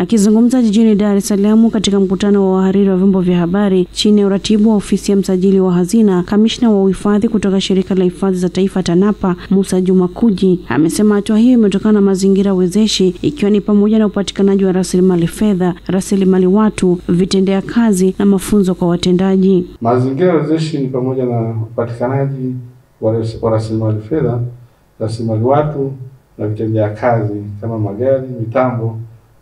Akizungumza jijini Dar es Salaam katika mkutano wa wahariri wa vyombo vya habari chini ya uratibu wa ofisi ya msajili wa hazina, kamishna wa uhifadhi kutoka shirika la hifadhi za taifa TANAPA Musa Juma Kuji amesema hatua hiyo imetokana na mazingira wezeshi ikiwa ni pamoja na upatikanaji wa rasilimali fedha, rasilimali watu, vitendea kazi na mafunzo kwa watendaji. Mazingira wezeshi ni pamoja na upatikanaji wa rasilimali fedha, rasilimali watu na vitendea kazi kama magari, mitambo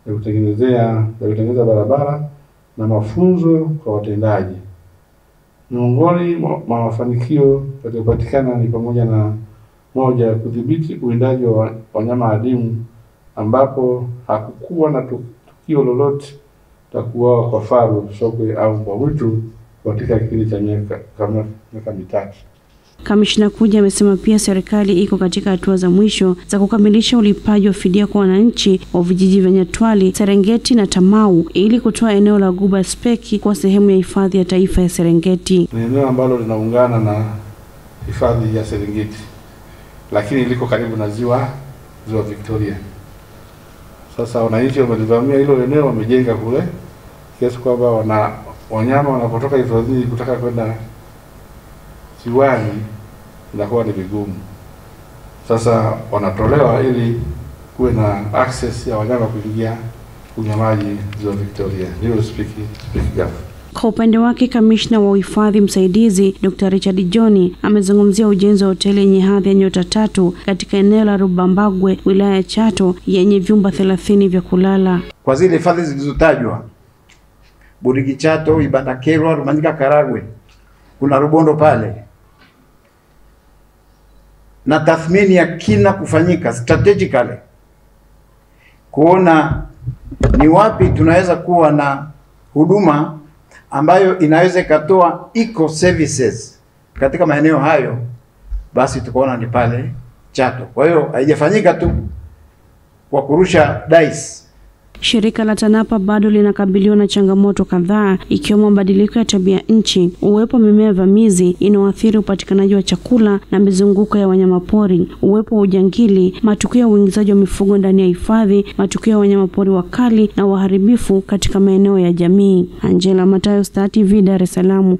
ya kutengenezea ya kutengeneza barabara na mafunzo kwa watendaji. Miongoni mwa mafanikio yaliyopatikana ni pamoja na moja, kudhibiti uwindaji wa wanyama adimu ambapo hakukuwa na tukio lolote la kuuawa kwa faru, sokwe au mbwa mwitu katika kipindi cha miaka mitatu. Kamishna Kuja amesema pia serikali iko katika hatua za mwisho za kukamilisha ulipaji wa fidia kwa wananchi wa vijiji vya Nyatwali, Serengeti na Tamau ili kutoa eneo la Guba Speki kwa sehemu ya hifadhi ya taifa ya Serengeti. Ni eneo ambalo linaungana na hifadhi ya Serengeti, lakini liko karibu na ziwa ziwa Victoria. Sasa wananchi wamelivamia hilo eneo, wamejenga kule kiasi kwamba wana wanyama wanapotoka hifadhini kutaka kwenda ziwani inakuwa ni vigumu. Sasa wanatolewa ili kuwe na access ya wanyama kuingia kunywa maji ziwa Victoria. Ndio speaking spiki gafu Kwa upande wake kamishna wa uhifadhi msaidizi Dr. Richard John amezungumzia ujenzi wa hoteli yenye hadhi ya nyota tatu katika eneo la Rubambagwe wilaya ya Chato yenye vyumba thelathini vya kulala. Kwa zile hifadhi zilizotajwa Burigi, Chato, Ibandakerwa, Rumanyika, Karagwe, kuna Rubondo pale, na tathmini ya kina kufanyika strategically kuona ni wapi tunaweza kuwa na huduma ambayo inaweza ikatoa eco services katika maeneo hayo, basi tukaona ni pale Chato. Kwa hiyo haijafanyika tu kwa kurusha dice. Shirika la TANAPA bado linakabiliwa na changamoto kadhaa ikiwemo mabadiliko ya tabia nchi, uwepo wa mimea vamizi inayoathiri upatikanaji wa chakula na mizunguko ya wanyamapori, uwepo wa ujangili, matukio ya uingizaji wa mifugo ndani ya hifadhi, matukio ya wanyamapori wakali na waharibifu katika maeneo ya jamii. Angela Matayo, Star TV, Dar es Salaam.